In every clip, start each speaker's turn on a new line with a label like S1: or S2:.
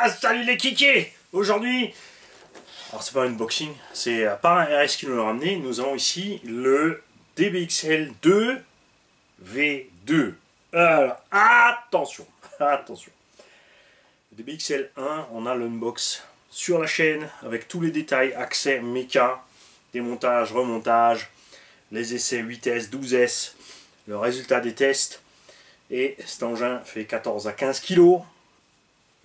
S1: Ah, salut les kikés Aujourd'hui, alors c'est pas un unboxing, c'est pas un RS qui nous l'a ramené, nous avons ici le DBXL 2 V2. Alors, attention, attention. Le DBXL 1, on a l'unbox sur la chaîne avec tous les détails, accès, méca, démontage, remontage, les essais 8S, 12S, le résultat des tests. Et cet engin fait 14 à 15 kg.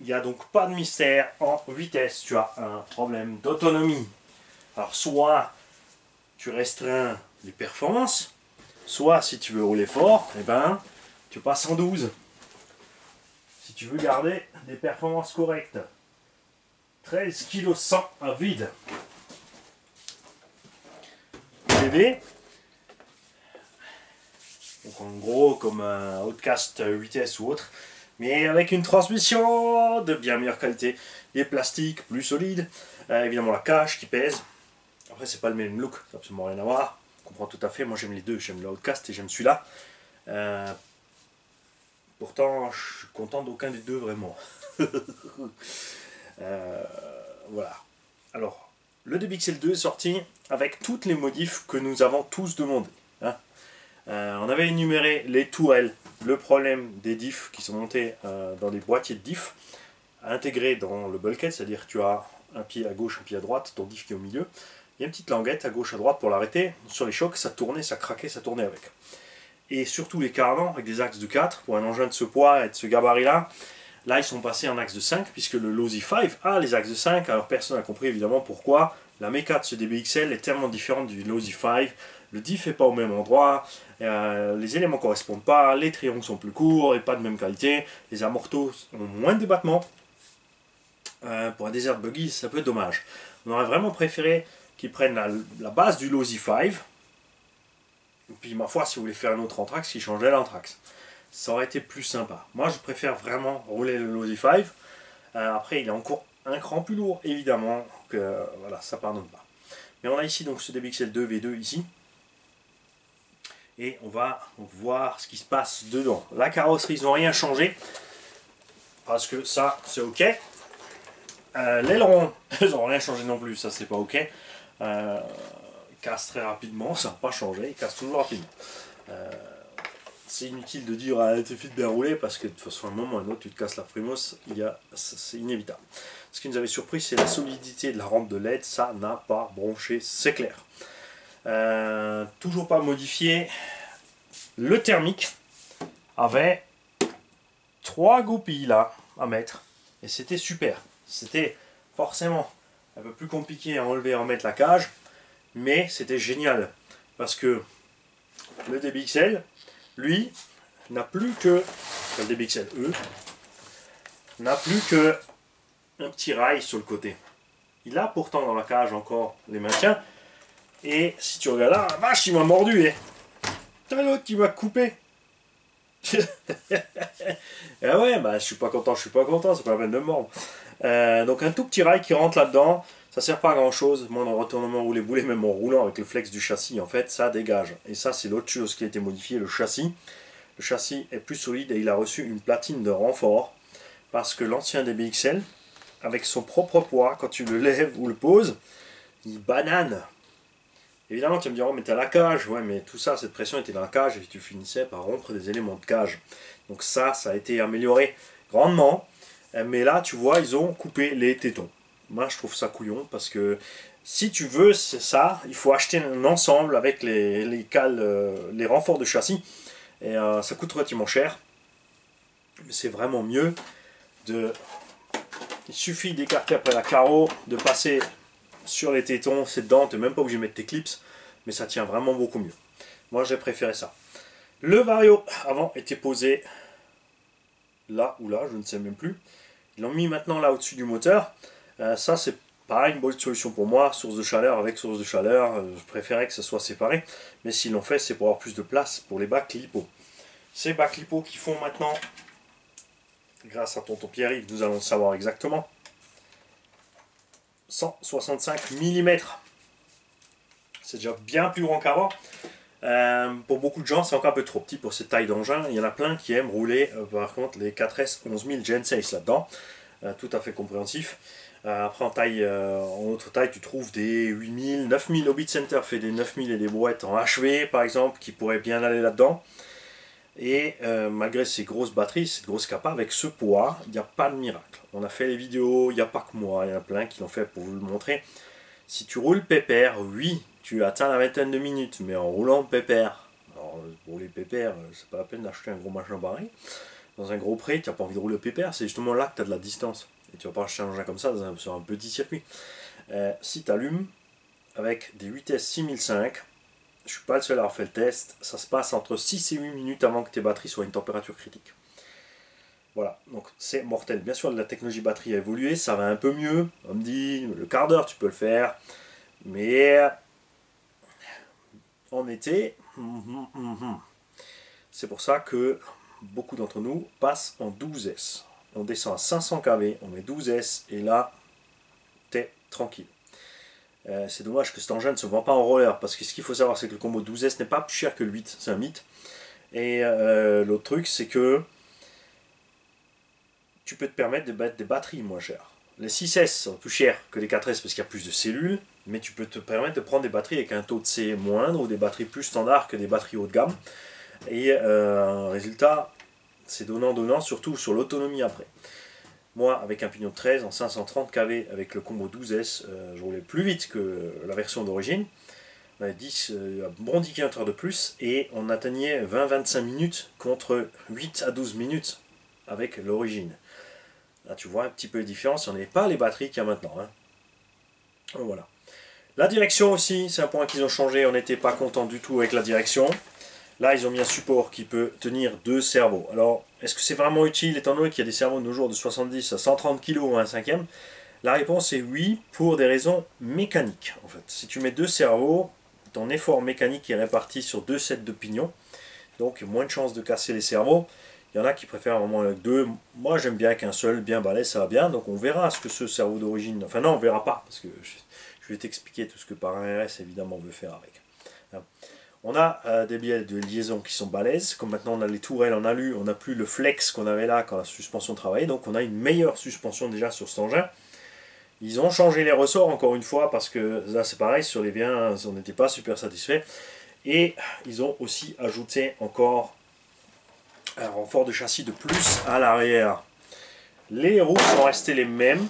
S1: Il n'y a donc pas de mystère en vitesse. Tu as un problème d'autonomie. Alors soit tu restreins les performances, soit si tu veux rouler fort, eh ben, tu passes en 12. Si tu veux garder des performances correctes. 13 kg 100 à vide. Bébé. Donc en gros comme un Outcast 8S ou autre mais avec une transmission de bien meilleure qualité, des plastiques plus solides, euh, évidemment la cage qui pèse. Après c'est pas le même look, ça absolument rien à voir, je comprends tout à fait, moi j'aime les deux, j'aime le Outcast et j'aime celui-là. Euh, pourtant je suis content d'aucun des deux vraiment. Euh, voilà. Alors, le DBXL 2 est sorti avec toutes les modifs que nous avons tous demandé. Hein. on avait énuméré les tourelles le problème des diffs qui sont montés euh, dans des boîtiers de diffs intégrés dans le bulkhead, c'est-à-dire tu as un pied à gauche, un pied à droite, ton diff qui est au milieu. Il y a une petite languette à gauche, à droite pour l'arrêter. Sur les chocs, ça tournait, ça craquait, ça tournait avec. Et surtout les caravans avec des axes de 4, pour un engin de ce poids et de ce gabarit-là, là ils sont passés en axe de 5, puisque le Lozy 5 a les axes de 5, alors personne n'a compris évidemment pourquoi. La méca de ce DBXL est tellement différente du Lozy 5, le diff n'est pas au même endroit, euh, les éléments correspondent pas, les triangles sont plus courts et pas de même qualité, les amortos ont moins de débattement. Euh, pour un desert buggy, ça peut être dommage. On aurait vraiment préféré qu'ils prennent la, base du Lozy 5, et puis ma foi, si vous voulez faire un autre Anthrax, qu'ils changeraient l'Anthrax. Ça aurait été plus sympa. Moi, je préfère vraiment rouler le Lozy 5. Euh, après, il est encore un cran plus lourd, évidemment, que voilà, ça pardonne pas. Mais on a ici donc ce DBXL 2 V2 ici, et on va voir ce qui se passe dedans. La carrosserie, ils n'ont rien changé parce que ça, c'est ok. Euh, L'aileron, ils n'ont rien changé non plus, ça c'est pas ok. Euh, il casse très rapidement, ça n'a pas changé, il casse toujours rapidement. Euh, c'est inutile de dire ah, te fait bien rouler parce que de toute façon, à un moment ou à un autre, tu te casses la Primos, c'est inévitable. Ce qui nous avait surpris, c'est la solidité de la rampe de LED, ça n'a pas bronché, c'est clair. Euh, toujours pas modifié. Le thermique avait trois goupilles là à mettre. Et c'était super. C'était forcément un peu plus compliqué à enlever et à mettre la cage. Mais c'était génial. Parce que le DBXL, lui, n'a plus que. Le DBXL E n'a plus que un petit rail sur le côté. Il a pourtant dans la cage encore les maintiens, et si tu regardes là, vache, il m'a mordu. Eh. T'as l'autre qui m'a coupé. ah ouais, bah je suis pas content, je suis pas content, c'est pas la peine de mordre. Euh, donc un tout petit rail qui rentre là-dedans, ça sert pas à grand chose. Moi, dans retournement roulé boulet, même en roulant avec le flex du châssis, en fait, ça dégage. Et ça, c'est l'autre chose qui a été modifiée, le châssis. Le châssis est plus solide et il a reçu une platine de renfort. Parce que l'ancien DBXL, avec son propre poids, quand tu le lèves ou le poses, il banane. Évidemment, tu vas me dire, oh, mais t'as la cage. Ouais, mais tout ça, cette pression était dans la cage et tu finissais par rompre des éléments de cage. Donc ça, ça a été amélioré grandement. Euh, mais là, tu vois, ils ont coupé les tétons. Moi, je trouve ça couillon parce que si tu veux ça, il faut acheter un ensemble avec les, les cales, euh, les renforts de châssis. Et euh, ça coûte relativement cher. Mais c'est vraiment mieux de... Il suffit d'écarter après la carreau, de passer sur les tétons, c'est dedans, tu n'es même pas obligé de mettre tes clips, mais ça tient vraiment beaucoup mieux. Moi j'ai préféré ça. Le Vario avant était posé là ou là, je ne sais même plus. Ils l'ont mis maintenant là au-dessus du moteur. Euh, ça c'est pas une bonne solution pour moi, source de chaleur avec source de chaleur, euh, je préférais que ce soit séparé. Mais s'ils l'ont fait, c'est pour avoir plus de place pour les bacs lipo. Ces bacs lipo qui font maintenant, grâce à tonton Pierre-Yves, nous allons savoir exactement, 165 mm. C'est déjà bien plus grand qu'avant. Euh, pour beaucoup de gens, c'est encore un peu trop petit pour cette taille d'engin. Il y en a plein qui aiment rouler, euh, par contre, les 4S 11000 Gen 6 là-dedans. tout à fait compréhensif. après en taille, en autre taille, tu trouves des 8000, 9000. Hobbit Center fait des 9000 et des brouettes en HV par exemple, qui pourraient bien aller là-dedans. Et malgré ces grosses batteries, cette grosse capa, avec ce poids, il n'y a pas de miracle. On a fait les vidéos, il n'y a pas que moi, il y en a plein qui l'ont fait pour vous le montrer. Si tu roules pépère, oui, tu atteins la vingtaine de minutes, mais en roulant pépère, alors pour les pépères, c'est pas la peine d'acheter un gros machin pareil. Dans un gros pré, tu n'as pas envie de rouler pépère, c'est justement là que tu as de la distance. Et tu vas pas acheter un engin comme ça sur un petit circuit. Euh, si tu allumes avec des 8S 6005, je suis pas le seul à avoir fait le test, ça se passe entre 6 et 8 minutes avant que tes batteries soient à une température critique. Voilà, donc c'est mortel. Bien sûr, la technologie batterie a évolué, ça va un peu mieux. On me dit, le quart d'heure, tu peux le faire. Mais en été, c'est pour ça que beaucoup d'entre nous passent en 12S. On descend à 500 kV, on met 12S, et là, t'es tranquille. Euh, c'est dommage que cet engin ne se vend pas en roller, parce que ce qu'il faut savoir, c'est que le combo 12S n'est pas plus cher que le 8, c'est un mythe. Et euh, l'autre truc, c'est que tu peux te permettre de mettre des batteries moins chères. Les 6S sont plus chers que les 4S parce qu'il y a plus de cellules, mais tu peux te permettre de prendre des batteries avec un taux de C moindre ou des batteries plus standards que des batteries haut de gamme. Et euh, résultat, c'est donnant-donnant, surtout sur l'autonomie après. Moi, avec un pignon de 13 en 530 kV avec le combo 12S, euh, je roulais plus vite que la version d'origine. On avait 10, euh, bon 10 km de plus et on atteignait 20-25 minutes contre 8 à 12 minutes avec l'origine. Là, tu vois un petit peu les différences. On n'est pas les batteries qu'il y a maintenant. Hein. Voilà. La direction aussi, c'est un point qu'ils ont changé. On n'était pas content du tout avec la direction. Là, ils ont mis un support qui peut tenir deux cerveaux. Alors, est-ce que c'est vraiment utile étant donné qu'il y a des cerveaux de nos jours de 70 à 130 kg ou un cinquième? La réponse est oui, pour des raisons mécaniques. En fait, si tu mets deux cerveaux, ton effort mécanique est réparti sur deux sets de pignons. Donc, moins de chances de casser les cerveaux. Il y en a qui préfèrent vraiment avec deux. Moi, j'aime bien qu'un seul, bien balai, ça va bien. Donc, on verra ce que ce cerveau d'origine. Enfin, non, on verra pas, parce que vais t'expliquer tout ce que par RS, évidemment, on veut faire avec. Hein. On a euh, des bielles de liaison qui sont balèzes. Comme maintenant, on a les tourelles en alu, on n'a plus le flex qu'on avait là quand la suspension travaillait. Donc, on a une meilleure suspension déjà sur cet engin. Ils ont changé les ressorts encore une fois parce que là c'est pareil, sur les biens on n'était pas super satisfait. Et ils ont aussi ajouté encore un renfort de châssis de plus à l'arrière. Les roues sont restées les mêmes.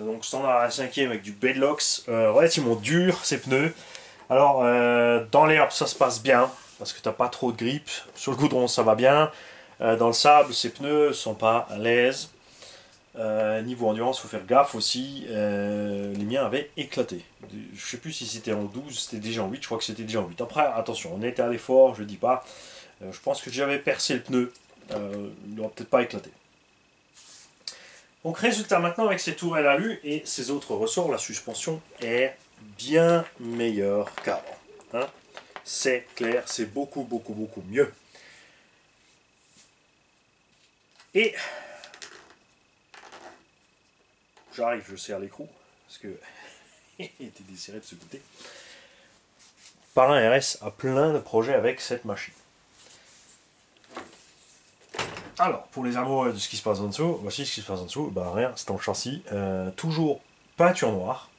S1: Donc standard à 5 avec du bedlocks, euh, relativement dur ces pneus. Alors euh, dans l'herbe ça se passe bien parce que tu n'as pas trop de grippe. Sur le goudron ça va bien. Euh, dans le sable ces pneus sont pas à l'aise. niveau endurance, faut faire gaffe aussi. les miens avaient éclaté. Je sais plus si c'était en 12, c'était déjà en 8, je crois que c'était déjà en 8. Après, attention, on était à l'effort, je dis pas. Je pense que j'avais percé le pneu. Il n'aurait peut-être pas éclaté. Donc résultat maintenant avec ces tourelles alu et ces autres ressorts, la suspension est bien meilleure qu'avant. Hein. c'est clair, c'est beaucoup beaucoup beaucoup mieux. Et j'arrive, je serre l'écrou parce que il était desserré de ce côté. Parrain RS a plein de projets avec cette machine. Alors, pour les amoureux de ce qui se passe en dessous, voici ce qui se passe en dessous. Bah rien, c'est en châssis. Euh, toujours peinture noire.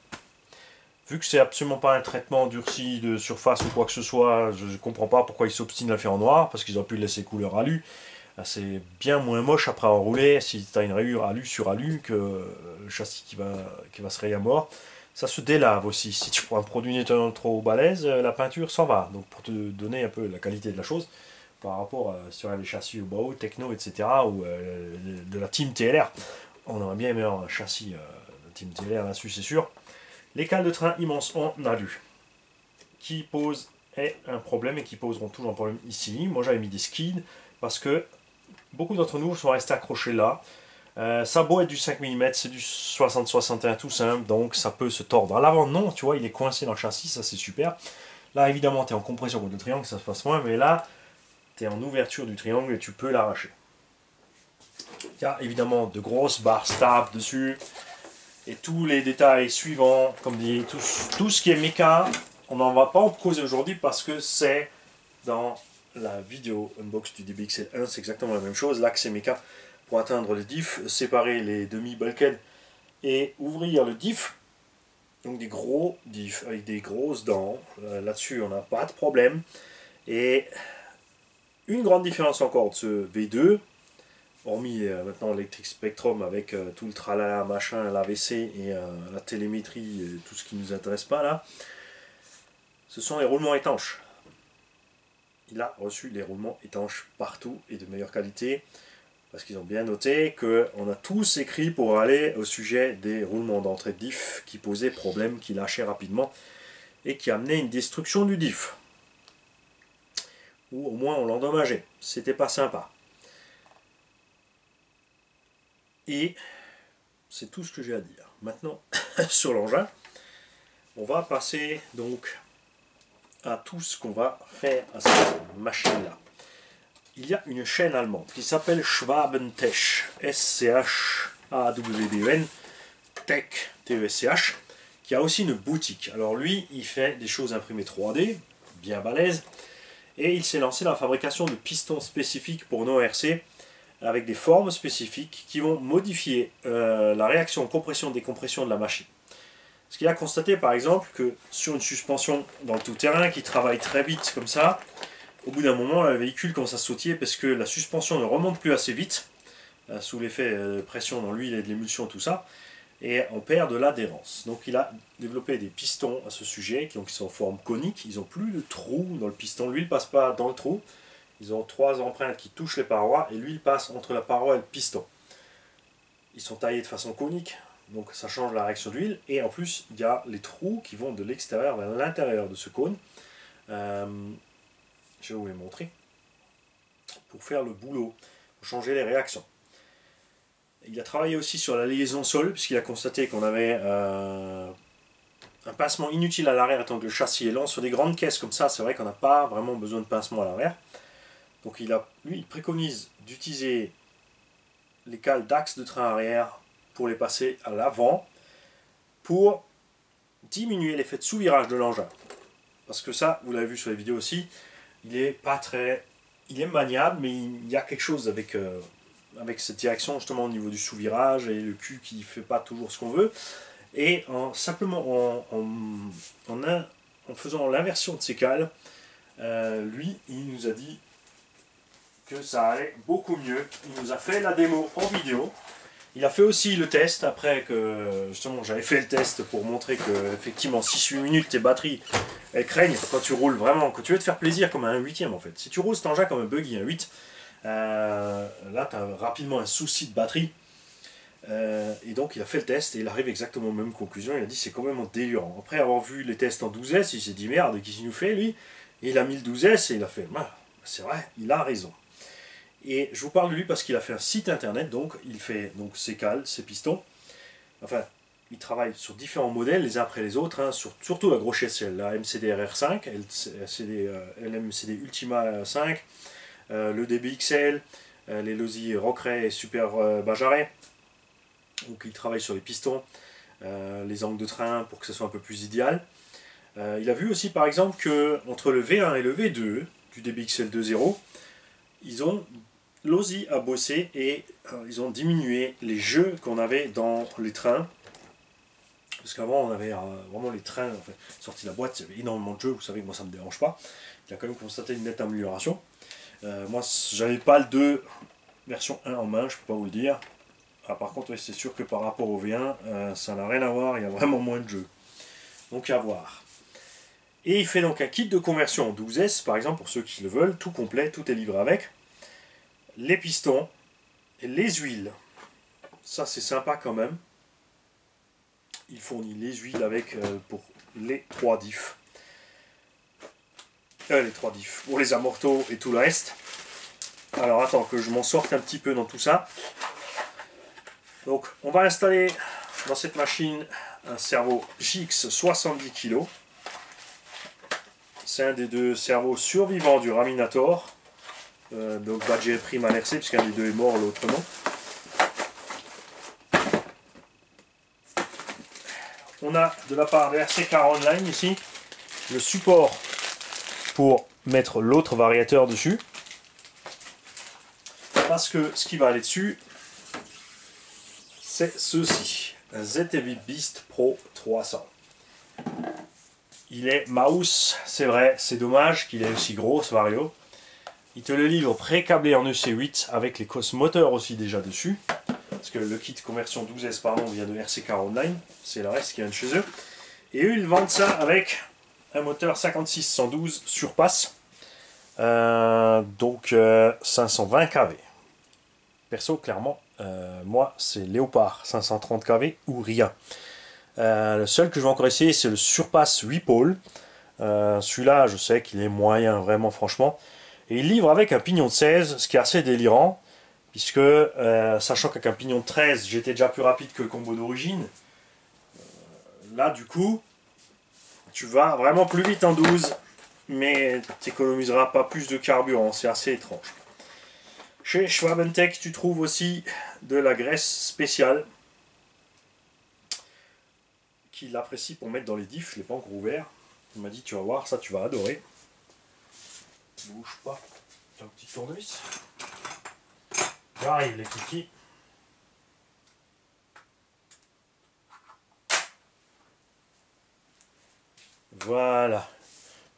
S1: Vu que c'est absolument pas un traitement durci de surface ou quoi que ce soit, je ne comprends pas pourquoi ils s'obstinent à le faire en noir, parce qu'ils auraient pu le laisser couleur alu. Euh, c'est bien moins moche après roulé si tu as une rayure alu sur alu que le châssis qui va, qui va se rayer à mort. Ça se délave aussi. Si tu prends un produit nettoyant trop balèze, euh, la peinture s'en va. Donc pour te donner un peu la qualité de la chose, par rapport euh, sur les châssis au techno, etc., ou euh, de la team TLR. On aurait bien aimé un châssis euh, team TLR là-dessus, c'est sûr. Les cales de train immenses en alu, qui posent un problème et qui poseront toujours un problème ici. Moi j'avais mis des skids parce que beaucoup d'entre nous sont restés accrochés là. ça beau être du 5 mm, c'est du 60-61 tout simple, donc ça peut se tordre. À l'avant, non, tu vois, il est coincé dans le châssis, ça c'est super. Là, évidemment, tu es en compression contre le triangle, ça se passe moins, mais là, tu es en ouverture du triangle et tu peux l'arracher. Il y a évidemment de grosses barres stables dessus. Et tous les détails suivants, comme dit, tout, tout ce qui est méca, on n'en va pas en causer aujourd'hui parce que c'est dans la vidéo unbox du DBXL1, c'est exactement la même chose. L'axe méca pour atteindre le diff, séparer les demi-bulkheads et ouvrir le diff. Donc des gros diffs avec des grosses dents. Euh, là-dessus, on n'a pas de problème. Et une grande différence encore de ce V2, hormis euh, maintenant l'électrique Spectrum avec euh, tout le tralala, machin, l'AVC et la télémétrie, tout ce qui ne nous intéresse pas là, ce sont les roulements étanches. Il a reçu les roulements étanches partout et de meilleure qualité parce qu'ils ont bien noté qu'on a tous écrit pour aller au sujet des roulements d'entrée de diff qui posaient problème, qui lâchaient rapidement et qui amenaient une destruction du diff. Ou au moins on l'endommageait. C'était pas sympa. Et c'est tout ce que j'ai à dire. Maintenant, sur l'engin, on va passer donc à tout ce qu'on va faire à cette machine-là il y a une chaîne allemande qui s'appelle Schwabentech, S-C-H-A-W-B-E-N, Tech, T-E-S-C-H, qui a aussi une boutique. Alors lui, il fait des choses imprimées 3D, bien balèze, et il s'est lancé dans la fabrication de pistons spécifiques pour nos RC, avec des formes spécifiques qui vont modifier euh, la réaction compression-décompression de la machine. Ce qu'il a constaté par exemple que sur une suspension dans le tout-terrain qui travaille très vite comme ça, au bout d'un moment, le véhicule commence à sautiller parce que la suspension ne remonte plus assez vite, euh, sous l'effet euh, de pression dans l'huile et de l'émulsion, tout ça, et on perd de l'adhérence. Donc il a développé des pistons à ce sujet, qui sont en forme conique, ils n'ont plus de trou dans le piston, l'huile passe pas dans le trou, ils ont trois empreintes qui touchent les parois, et l'huile passe entre la paroi et le piston. Ils sont taillés de façon conique, donc ça change la réaction d'huile, et en plus il y a les trous qui vont de l'extérieur vers l'intérieur de ce cône. Euh, je vais vous les montrer, pour faire le boulot, pour changer les réactions. Il a travaillé aussi sur la liaison sol, puisqu'il a constaté qu'on avait euh, un pincement inutile à l'arrière tant que le châssis est lent. Sur des grandes caisses comme ça, c'est vrai qu'on n'a pas vraiment besoin de pincement à l'arrière. Donc il a, lui, il préconise d'utiliser les cales d'axe de train arrière pour les passer à l'avant pour diminuer l'effet de sous-virage de l'engin. Parce que ça, vous l'avez vu sur les vidéos aussi, il est pas très... Il est maniable, mais il y a quelque chose avec, euh, avec cette direction justement au niveau du sous-virage et le cul qui fait pas toujours ce qu'on veut. Et en, simplement en, en, en, faisant l'inversion de ces cales, euh, lui, il nous a dit que ça allait beaucoup mieux. Il nous a fait la démo en vidéo. Il a fait aussi le test après que justement j'avais fait le test pour montrer que effectivement 6-8 minutes tes batteries elles craignent quand tu roules vraiment, quand tu veux te faire plaisir comme un huitième en fait. Si tu roules cet engin comme un buggy, un 8, euh, là tu as rapidement un souci de batterie. Euh, et donc il a fait le test et il arrive exactement aux mêmes conclusions. Il a dit c'est quand même délurant. Après avoir vu les tests en 12S, il s'est dit merde, qu'est-ce qu'il nous fait lui? Et il a mis le 12S et il a fait bah, c'est vrai, il a raison. Et je vous parle de lui parce qu'il a fait un site internet, donc il fait donc ses cales, ses pistons. Enfin, il travaille sur différents modèles, les uns après les autres, hein, sur, surtout la grosse échelle, la MCD RR5, LMCD, LMCD Ultima 5, euh, le DBXL, euh, les Losi Rockray et Super euh, Bajaret. Donc il travaille sur les pistons, les angles de train pour que ce soit un peu plus idéal. il a vu aussi par exemple que entre le V1 et le V2 du DBXL 2.0, ils ont Losi a bossé et euh, ils ont diminué les jeux qu'on avait dans les trains. Parce qu'avant, on avait euh, vraiment les trains, en fait, sorti la boîte, il y avait énormément de jeux, vous savez que moi ça ne me dérange pas. Il a quand même constaté une nette amélioration. Euh, moi, j'avais pas le 2 version 1 en main, je peux pas vous le dire. Ah, par contre, c'est sûr que par rapport au V1, euh, ça n'a rien à voir, il y a vraiment moins de jeux. Donc à voir. Et il fait donc un kit de conversion en 12S, par exemple, pour ceux qui le veulent, tout complet, tout est livré avec les pistons, les huiles. Ça, c'est sympa quand même. Il fournit les huiles avec euh, pour les trois diffs. Euh, les trois diffs. Pour les amortos et tout le reste. Alors, attends que je m'en sorte un petit peu dans tout ça. Donc, on va installer dans cette machine un cerveau JX 70 kg. C'est un des deux cerveaux survivants du Raminator. Euh, donc Badger Prime à l'RC, puisqu'un des deux est mort, l'autre non. On a de la part de RC Car Online ici, le support pour mettre l'autre variateur dessus. Parce que ce qui va aller dessus, c'est ceci. Un ZTV Beast Pro 300. Il est mouse, c'est vrai, c'est dommage qu'il est aussi gros ce Vario. Il te le livre pré-câblé en EC8 avec les cos moteurs aussi déjà dessus. Parce que le kit conversion 12S pardon vient de RCK Online, c'est le reste qui vient de chez eux. Et eux ils vendent ça avec un moteur 5612 surpasse. Euh, donc 520 euh, kV. Perso clairement, euh, moi c'est Léopard 530 kV ou rien. le seul que je vais encore essayer c'est le surpasse 8 pôles. Celui-là je sais qu'il est moyen vraiment franchement. Et il livre avec un pignon de 16, ce qui est assez délirant, puisque, sachant qu'avec un pignon de 13, j'étais déjà plus rapide que le combo d'origine, là, du coup, tu vas vraiment plus vite en 12, mais tu n'économiseras pas plus de carburant, c'est assez étrange. Chez Schwabentech, tu trouves aussi de la graisse spéciale, qu'il apprécie pour mettre dans les diffs, je ne l'ai pas encore ouvert. Il m'a dit, tu vas voir, ça tu vas adorer bouge pas. un petit tournevis. J'arrive les kikis. Voilà.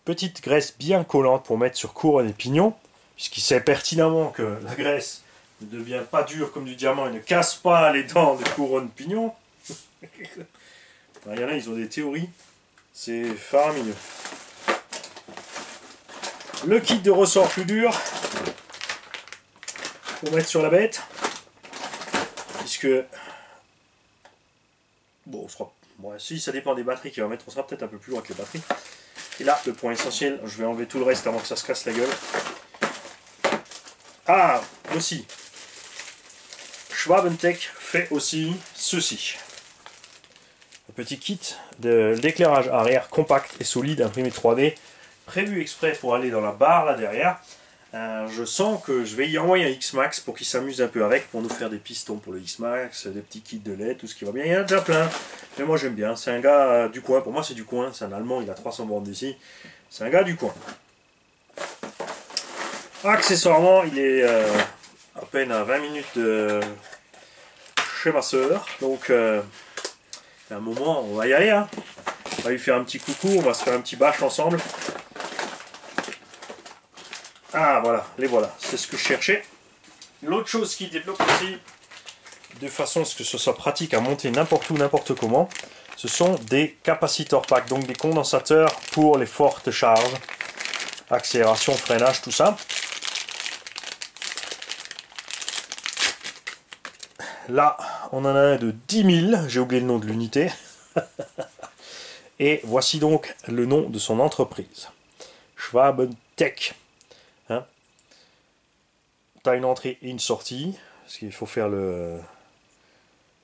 S1: Petite graisse bien collante pour mettre sur couronne et pignon, puisqu'il sait pertinemment que la graisse ne devient pas dure comme du diamant et ne casse pas les dents de couronne pignon. Il y en a, ils ont des théories. C'est faramineux. Le kit de ressort plus dur pour mettre sur la bête. Puisque. Bon, on. Bon, si ça dépend des batteries qu'il va mettre, on sera peut-être un peu plus loin que les batteries. Et là, le point essentiel, je vais enlever tout le reste avant que ça se casse la gueule. Ah, aussi. Schwabentech fait aussi ceci. Un petit kit d'éclairage arrière compact et solide imprimé 3D prévu exprès pour aller dans la barre là derrière. Euh, je sens que je vais y envoyer un X-Max pour qu'il s'amuse un peu avec, pour nous faire des pistons pour le X-Max, des petits kits de lait, tout ce qui va bien. Il y en a déjà plein, mais moi j'aime bien. C'est un gars euh, du coin, pour moi c'est du coin, c'est un Allemand, il a 300 bornes d'ici. C'est un gars du coin. Accessoirement, il est euh, à peine à 20 minutes de chez ma soeur, donc à un moment on va y aller. Hein. On va lui faire un petit coucou, on va se faire un petit bâche ensemble. Ah voilà, les voilà, c'est ce que je cherchais. L'autre chose qui développe aussi, de façon à ce que ce soit pratique à monter n'importe où, n'importe comment, ce sont des capacitors packs, donc des condensateurs pour les fortes charges, accélération, freinage, tout ça. Là, on en a un de 10 000, j'ai oublié le nom de l'unité. Et voici donc le nom de son entreprise. Schwabentech une entrée et une sortie, parce qu'il faut faire le...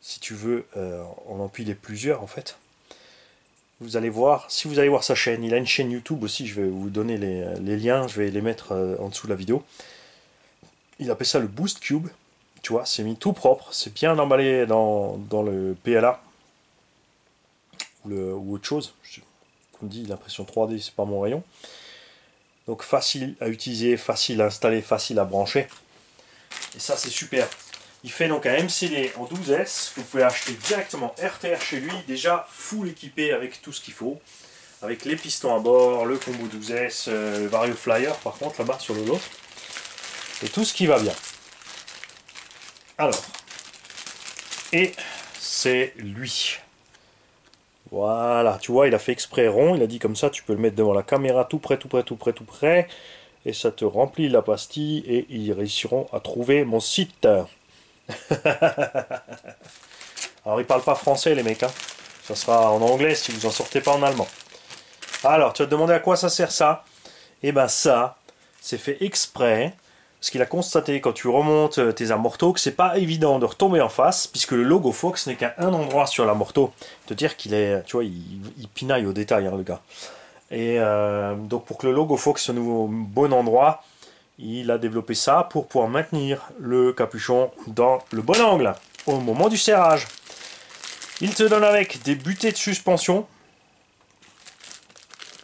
S1: Si tu veux euh, en empiler plusieurs en fait. Vous allez voir, si vous allez voir sa chaîne, il a une chaîne YouTube aussi, je vais vous donner les, liens, je vais les mettre euh, en dessous de la vidéo. Il appelle ça le Boost Cube, tu vois, c'est mis tout propre, c'est bien emballé dans, le PLA ou, autre chose. Comme dit, l'impression 3D, c'est pas mon rayon. Donc facile à utiliser, facile à installer, facile à brancher. Et ça, c'est super. Il fait donc un MCD en 12S vous pouvez acheter directement RTR chez lui, déjà full équipé avec tout ce qu'il faut. Avec les pistons à bord, le combo 12S, euh, le Vario Flyer par contre là-bas sur le lot. Et tout ce qui va bien. Alors, et c'est lui. Voilà, tu vois, il a fait exprès rond, il a dit comme ça, tu peux le mettre devant la caméra tout près, tout près, tout près, tout près et ça te remplit la pastille et ils réussiront à trouver mon site. Alors ils parlent pas français les mecs, hein. ça sera en anglais si vous en sortez pas en allemand. Alors tu vas te demander à quoi ça sert ça? Eh ben ça, c'est fait exprès, parce qu'il a constaté quand tu remontes euh, tes amortos que c'est pas évident de retomber en face, puisque le logo Fox n'est qu'à un endroit sur l'amorto. Te dire qu'il est, tu vois, il, il pinaille au détail hein, le gars. Et euh, donc pour que le logo soit au bon endroit, il a développé ça pour pouvoir maintenir le capuchon dans le bon angle au moment du serrage. Il te donne avec des butées de suspension.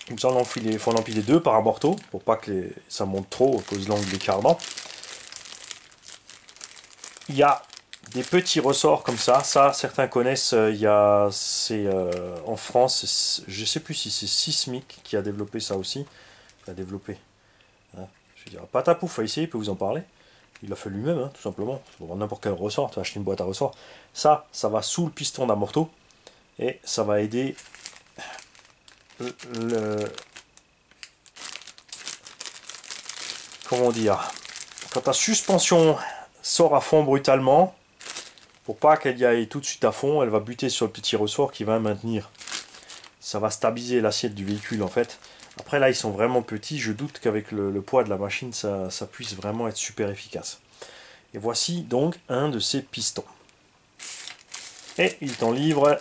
S1: Comme ça, il faut en empiler deux par morteau pour pas que ça monte trop à cause de l'angle des cardans. Il y a des petits ressorts comme ça. Ça, certains connaissent. Euh, il y a, c'est en France, je sais plus si c'est Sismic qui a développé ça aussi. Il a développé. Hein, je vais dire, Patapouf a il peut vous en parler. Il l'a fait lui-même, hein, tout simplement. N'importe quel ressort, tu vas acheter une boîte à ressort. Ça, ça va sous le piston d'amorto. Et ça va aider le, comment dire, quand ta suspension sort à fond brutalement, pour pas qu'elle y aille tout de suite à fond, elle va buter sur le petit ressort qui va maintenir. Ça va stabiliser l'assiette du véhicule en fait. Après là, ils sont vraiment petits. Je doute qu'avec le, poids de la machine, ça, puisse vraiment être super efficace. Et voici donc un de ces pistons. Et il t'en livre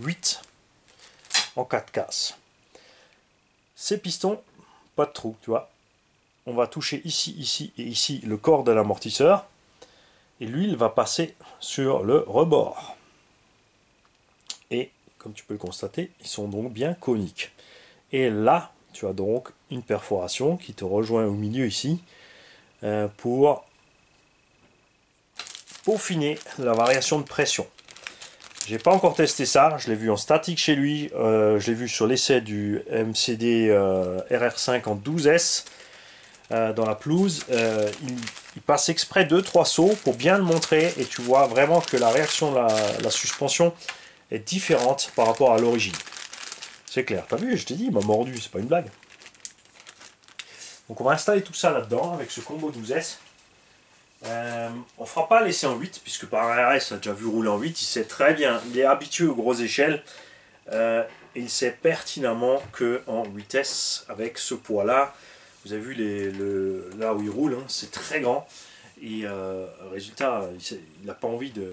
S1: 8 en 4 cases. Ces pistons, pas de trou, tu vois on va toucher ici, ici et ici le corps de l'amortisseur. Et l'huile va passer sur le rebord. Et comme tu peux le constater, ils sont donc bien coniques. Et là, tu as donc une perforation qui te rejoint au milieu ici euh, pour peaufiner la variation de pression. J'ai pas encore testé ça, je l'ai vu en statique chez lui, euh, je l'ai vu sur l'essai du MCD euh, RR5 en 12S. Euh, dans la pelouse, il, passe exprès 2-3 sauts pour bien le montrer et tu vois vraiment que la réaction de la, suspension est différente par rapport à l'origine. C'est clair, t'as vu, je t'ai dit, il m'a mordu, c'est pas une blague. Donc on va installer tout ça là-dedans avec ce combo 12S. Euh, on fera pas l'essai en 8 puisque par RS a déjà vu rouler en 8, il sait très bien, il est habitué aux grosses échelles et il sait pertinemment que en 8S avec ce poids là vous avez vu les, le, là où il roule, hein, c'est très grand. Et euh, résultat, il n'a pas envie de,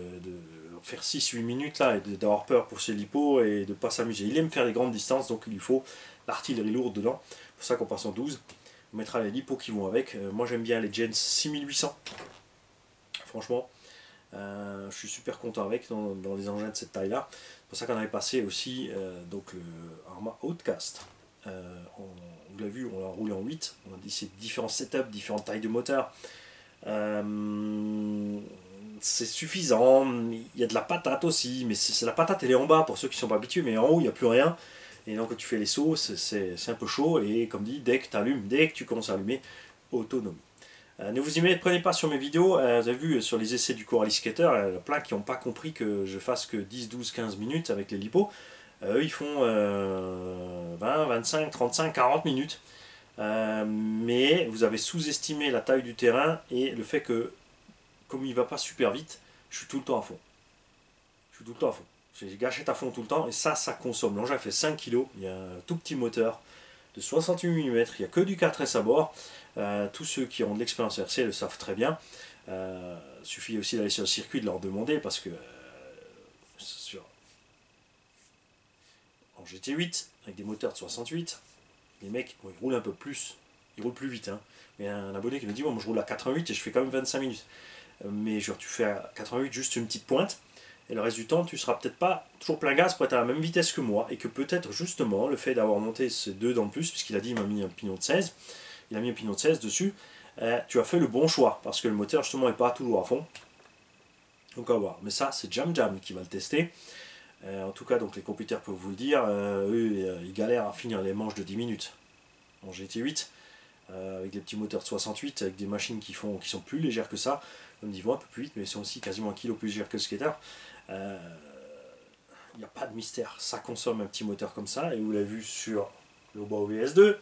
S1: faire 6-8 minutes là et d'avoir peur pour ses lipos et de pas s'amuser. Il aime faire des grandes distances, donc il lui faut l'artillerie lourde dedans. C'est pour ça qu'on passe en 12. On mettra les lipos qui vont avec. Euh, moi j'aime bien les Gens 6800. Franchement, euh, je suis super content avec dans, les engins de cette taille là. C'est pour ça qu'on avait passé aussi donc le Arma Outcast. en vous l'avez vu, on l'a roulé en 8. On a dit différents setups, différentes tailles de moteur. Euh, c'est suffisant. Il y a de la patate aussi, mais c'est la patate, elle est en bas pour ceux qui ne sont pas habitués, mais en haut, il n'y a plus rien. Et donc, quand tu fais les sauts, c'est un peu chaud. Et comme dit, dès que tu allumes, dès que tu commences à allumer, autonomie. Euh, ne vous y prenez pas sur mes vidéos. Euh, vous avez vu sur les essais du Coralie Skater, il y a plein qui n'ont pas compris que je fasse que 10, 12, 15 minutes avec les lipos. Euh, eux, ils font 20, 25, 35, 40 minutes. Euh, mais vous avez sous-estimé la taille du terrain et le fait que, comme il va pas super vite, je suis tout le temps à fond. Je suis tout le temps à fond. J'ai gâchette à fond tout le temps et ça, ça consomme. L'engin fait 5 kg, il y a un tout petit moteur de 68 mm, il n'y a que du 4S à bord. Euh, tous ceux qui ont de l'expérience RC le savent très bien. Euh, suffit aussi d'aller sur le circuit de leur demander parce que sur en GT8 avec des moteurs de 68, les mecs, ils roulent un peu plus, ils roulent plus vite. Hein. Mais un abonné qui me dit, moi je roule à 88 et je fais quand même 25 minutes. Euh, mais tu fais à 88 juste une petite pointe, et le reste du temps, tu seras peut-être pas toujours plein gaz pour être à la même vitesse que moi, et que peut-être justement, le fait d'avoir monté ces deux dans le plus, puisqu'il a dit il m'a mis un pignon de 16, il a mis un pignon de 16 dessus, euh, tu as fait le bon choix, parce que le moteur justement n'est pas toujours à fond. Donc on va voir. Mais ça, c'est Jam Jam qui va le tester. Euh, en tout cas, donc les computers peuvent vous le dire, euh, eux, euh, ils galèrent à finir les manches de 10 minutes en GT8, avec des petits moteurs de 68, avec des machines qui, font, qui sont plus légères que ça, comme ils vont un peu plus vite, mais ils sont aussi quasiment un kilo plus légères que skater. Il n'y a pas de mystère, ça consomme un petit moteur comme ça, et vous l'avez vu sur le Oba OBS 2.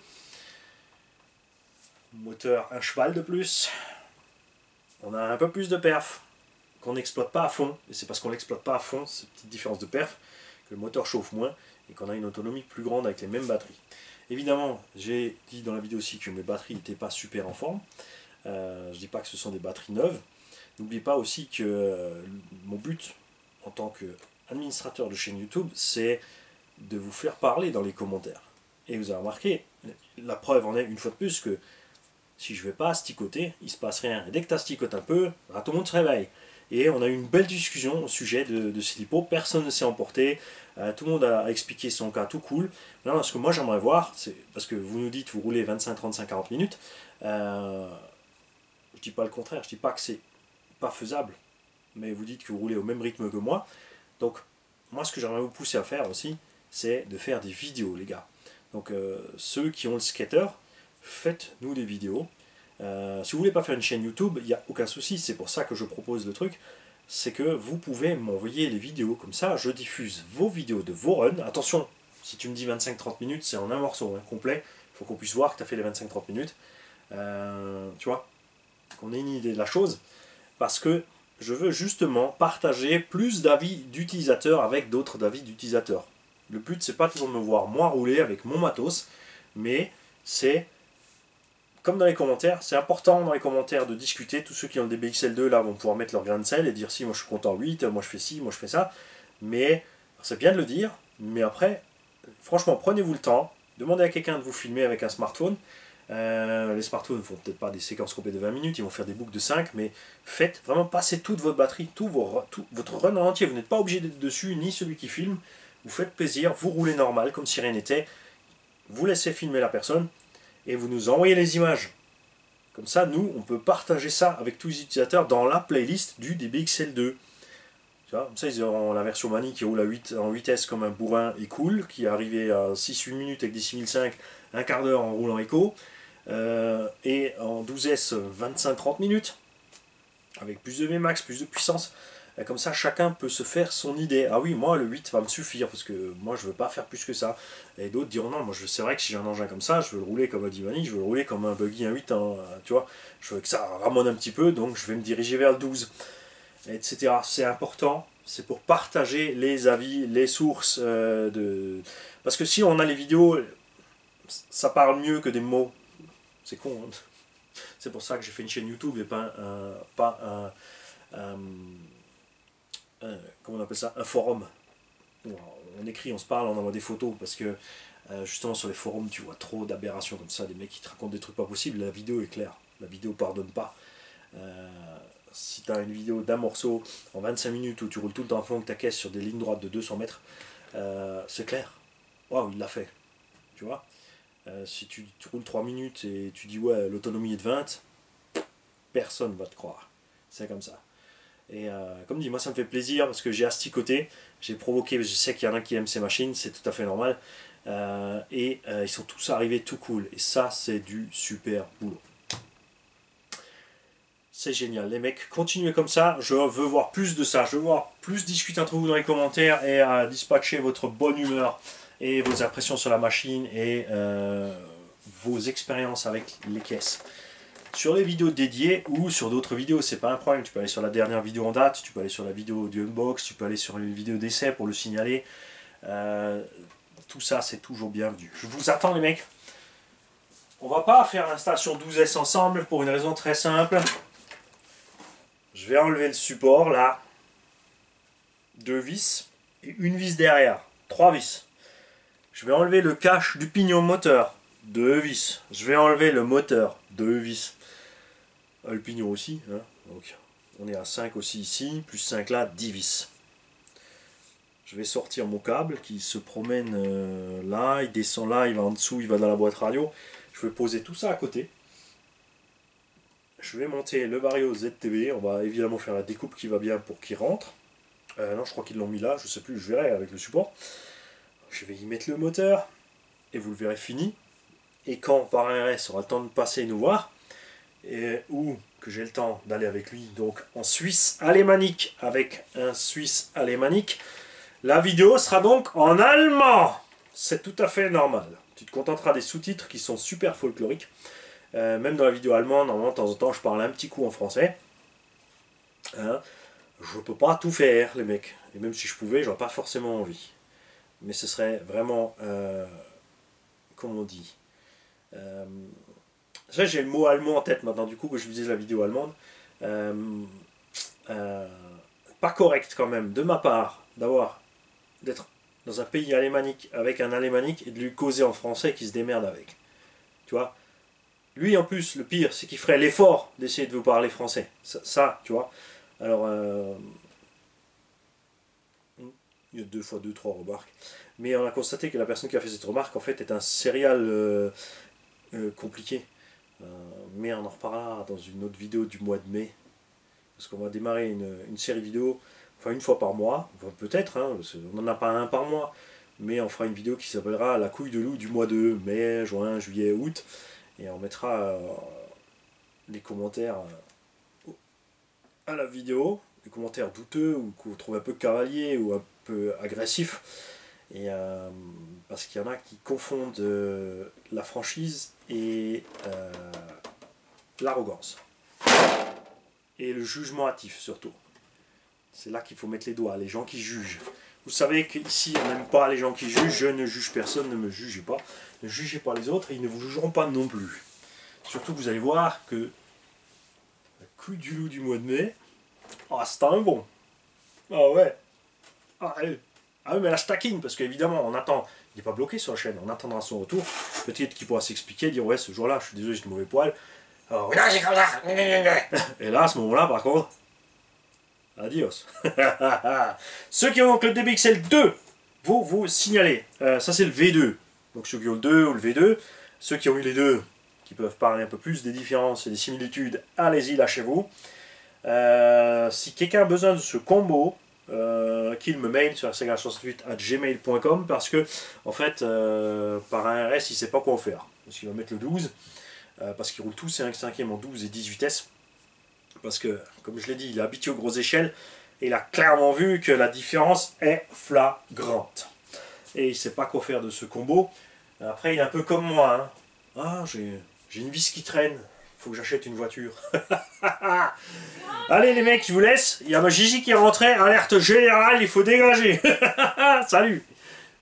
S1: Moteur un cheval de plus. On a un peu plus de perf qu'on n'exploite pas à fond, et c'est parce qu'on l'exploite pas à fond, cette petite différence de perf, que le moteur chauffe moins et qu'on a une autonomie plus grande avec les mêmes batteries. Évidemment, j'ai dit dans la vidéo aussi que mes batteries n'étaient pas super en forme. Euh, je ne dis pas que ce sont des batteries neuves. N'oubliez pas aussi que euh, mon but en tant qu'administrateur de chaîne YouTube, c'est de vous faire parler dans les commentaires. Et vous avez remarqué, la preuve en est une fois de plus que si je ne vais pas sticoter, il se passe rien. Et dès que tu sticotes un peu, tout le monde se réveille. Et on a eu une belle discussion au sujet de, de personne ne s'est emporté, euh, tout le monde a expliqué son cas tout cool. Maintenant, ce que moi j'aimerais voir, c'est parce que vous nous dites vous roulez 25, 35, 40 minutes, euh, je dis pas le contraire, je dis pas que c'est pas faisable. mais vous dites que vous roulez au même rythme que moi. Donc, moi, ce que j'aimerais vous pousser à faire aussi, c'est de faire des vidéos, les gars. Donc, euh, ceux qui ont le skater, faites-nous des vidéos. Euh, si vous voulez pas faire une chaîne YouTube, il n'y a aucun souci, c'est pour ça que je propose le truc. C'est que vous pouvez m'envoyer les vidéos comme ça, je diffuse vos vidéos de vos runs. Attention, si tu me dis 25-30 minutes, c'est en un morceau hein, complet. Il faut qu'on puisse voir que tu as fait les 25-30 minutes. Euh, tu vois, qu'on ait une idée de la chose. Parce que je veux justement partager plus d'avis d'utilisateurs avec d'autres d'avis d'utilisateurs. Le but, c'est pas toujours de me voir moi rouler avec mon matos, mais c'est comme dans les commentaires, c'est important dans les commentaires de discuter. Tous ceux qui ont des BXL2 là vont pouvoir mettre leur grain de sel et dire si moi je suis content 8, moi je fais ci, moi je fais ça. Mais c'est bien de le dire, mais après, franchement, prenez-vous le temps, demandez à quelqu'un de vous filmer avec un smartphone. Euh, les smartphones ne font peut-être pas des séquences complètes de 20 minutes, ils vont faire des boucles de 5, mais faites vraiment passer toute votre batterie, tout, votre run en entier. Vous n'êtes pas obligé d'être dessus, ni celui qui filme. Vous faites plaisir, vous roulez normal, comme si rien n'était. Vous laissez filmer la personne, et vous nous envoyez les images. Comme ça, nous, on peut partager ça avec tous les utilisateurs dans la playlist du DBXL2. Tu vois, comme ça, ils auront la version Mani qui roule à 8, en vitesse comme un bourrin et cool, qui est arrivé à 6-8 minutes avec des 6005, un quart d'heure en roulant éco, euh, et en 12S 25-30 minutes, avec plus de Vmax, plus de puissance. Comme ça, chacun peut se faire son idée. Ah oui, moi, le 8 va me suffire, parce que moi, je veux pas faire plus que ça. Et d'autres diront, non, moi, c'est vrai que si j'ai un engin comme ça, je veux le rouler comme un Divani, je veux le rouler comme un Buggy, un 8, tu vois. Je veux que ça ramone un petit peu, donc je vais me diriger vers le 12, etc. C'est important, c'est pour partager les avis, les sources euh, de... Parce que si on a les vidéos, ça parle mieux que des mots. C'est con, hein. C'est pour ça que j'ai fait une chaîne YouTube et pas. Pas un comment on appelle ça, un forum. On écrit, on se parle, on envoie des photos, parce que euh, justement sur les forums, tu vois trop d'aberrations comme ça, des mecs qui te racontent des trucs pas possibles, la vidéo est claire, la vidéo pardonne pas. Euh, si tu une vidéo d'un morceau en 25 minutes où tu roules tout le temps à fond avec ta caisse sur des lignes droites de 200 mètres, euh, c'est clair. Waouh, il l'a fait. Tu vois? Si tu, tu, roules 3 minutes et tu dis ouais, l'autonomie est de 20, personne va te croire. C'est comme ça. Et euh, comme dit, moi ça me fait plaisir parce que j'ai asticoté, j'ai provoqué, je sais qu'il y en a qui aiment ces machines, c'est tout à fait normal. Euh, et euh, ils sont tous arrivés tout cool. Et ça, c'est du super boulot. C'est génial. Les mecs, continuez comme ça. Je veux voir plus de ça. Je veux voir plus discuter entre vous dans les commentaires et dispatcher votre bonne humeur et vos impressions sur la machine et vos expériences avec les caisses sur les vidéos dédiées ou sur d'autres vidéos, c'est pas un problème. Tu peux aller sur la dernière vidéo en date, tu peux aller sur la vidéo du unbox, tu peux aller sur une vidéo d'essai pour le signaler. Euh, tout ça, c'est toujours bienvenu. Je vous attends les mecs. On va pas faire l'installation 12S ensemble pour une raison très simple. Je vais enlever le support là. Deux vis et une vis derrière. Trois vis. Je vais enlever le cache du pignon moteur. Deux vis. Je vais enlever le moteur. Deux vis le aussi. Hein. Donc on est à 5 aussi ici, plus 5 là, 10 vis. Je vais sortir mon câble qui se promène euh, là, il descend là, il va en dessous, il va dans la boîte radio. Je vais poser tout ça à côté. Je vais monter le Vario ZTV, on va évidemment faire la découpe qui va bien pour qu'il rentre. Euh, non, je crois qu'ils l'ont mis là, je sais plus, je verrai avec le support. Je vais y mettre le moteur, et vous le verrez fini. Et quand par RS aura le temps de passer et nous voir, et, ou que j'ai le temps d'aller avec lui, donc en Suisse alémanique, avec un Suisse alémanique, la vidéo sera donc en allemand. C'est tout à fait normal. Tu te contenteras des sous-titres qui sont super folkloriques. Euh, même dans la vidéo allemande, normalement, de temps en temps, je parle un petit coup en français. Hein je peux pas tout faire, les mecs. Et même si je pouvais, j'aurais pas forcément envie. Mais ce serait vraiment, euh, comme on dit, euh, j'ai le mot allemand en tête maintenant, du coup, que je disais la vidéo allemande. Euh, euh, pas correct quand même, de ma part, d'avoir d'être dans un pays alémanique avec un alémanique et de lui causer en français qui se démerde avec. Tu vois? Lui, en plus, le pire, c'est qu'il ferait l'effort d'essayer de vous parler français. Ça, tu vois? Alors, euh, il y a deux fois deux, trois remarques. Mais on a constaté que la personne qui a fait cette remarque, en fait, est un serial compliqué. Mais on en reparlera dans une autre vidéo du mois de mai. parce qu'on va démarrer une, série vidéo, enfin une fois par mois, peut-être, hein, on n'en a pas un par mois, mais on fera une vidéo qui s'appellera La couille de loup du mois de mai, juin, juillet, août, et on mettra euh, les commentaires euh, à la vidéo, les commentaires douteux ou qu'on trouve un peu cavalier ou un peu agressif. Et, euh, parce qu'il y en a qui confondent la franchise et l'arrogance. Et le jugement hâtif surtout. C'est là qu'il faut mettre les doigts, les gens qui jugent. Vous savez qu'ici, on n'aime pas les gens qui jugent. Je ne juge personne, ne me jugez pas. Ne jugez pas les autres et ils ne vous jugeront pas non plus. Surtout, vous allez voir que le coup du loup du mois de mai, ah, c'est un bon. Ah ouais. Ah, ah mais là, je taquine parce qu'évidemment, on attend. Il n'est pas bloqué sur la chaîne, on attendra son retour. Peut-être qu'il pourra s'expliquer, dire Ouais, ce jour-là, je suis désolé, j'ai de mauvais poil. Alors, et là, à ce moment-là, par contre, Adios. ceux qui ont donc le DBXL 2, vous vous signalez. Euh, ça c'est le V2. Donc ceux qui ont le 2 ou le V2, ceux qui ont eu les deux, qui peuvent parler un peu plus des différences et des similitudes, allez-y, lâchez-vous. Euh, si quelqu'un a besoin de ce combo, euh, qu'il me mail sur sega68 à gmail.com parce que en fait par un RS il sait pas quoi faire parce qu'il va mettre le 12 parce qu'il roule tous 5 5 en 12 et 10 vitesses parce que, comme je l'ai dit, il est habitué aux grosses échelles, et il a clairement vu que la différence est flagrante. Et il sait pas quoi faire de ce combo. Après, il est un peu comme moi. Hein. Ah, j'ai une vis qui traîne. Faut que j'achète une voiture. Allez les mecs, je vous laisse. Il y a ma Gigi qui est rentrée. Alerte générale, il faut dégager. Salut